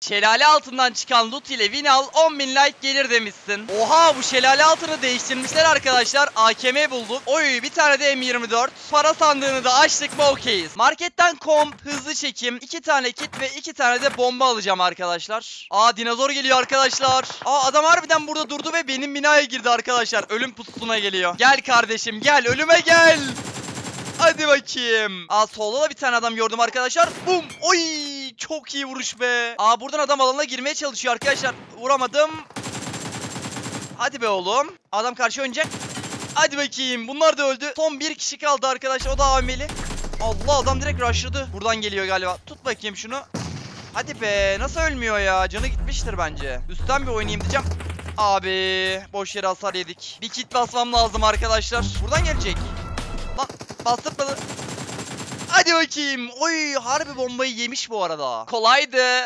Şelale altından çıkan loot ile win al 10.000 like gelir demişsin. Oha bu şelale altını değiştirmişler arkadaşlar. AKM bulduk. Oy bir tane de M24. Para sandığını da açtık mı okeyiz. Marketten komp, hızlı çekim, 2 tane kit ve 2 tane de bomba alacağım arkadaşlar. Aa dinozor geliyor arkadaşlar. Aa adam harbiden burada durdu ve benim binaya girdi arkadaşlar. Ölüm pususuna geliyor. Gel kardeşim gel ölüme gel. Hadi bakayım. Aa solda da bir tane adam gördüm arkadaşlar. Bum. Oy çok iyi vuruş be. Aa buradan adam alanına girmeye çalışıyor arkadaşlar. Vuramadım. Hadi be oğlum. Adam karşı oynayacak. Hadi bakayım. Bunlar da öldü. Son bir kişi kaldı arkadaşlar. O da AVM'li. Allah adam direkt rushladı. Buradan geliyor galiba. Tut bakayım şunu. Hadi be. Nasıl ölmüyor ya? Canı gitmiştir bence. Üstten bir oynayayım diyeceğim. Abi boş yere hasar yedik. Bir kit basmam lazım arkadaşlar. Buradan gelecek. Lan bastırmadı. Hadi bakayım. Oy harbi bombayı yemiş bu arada. Kolaydı.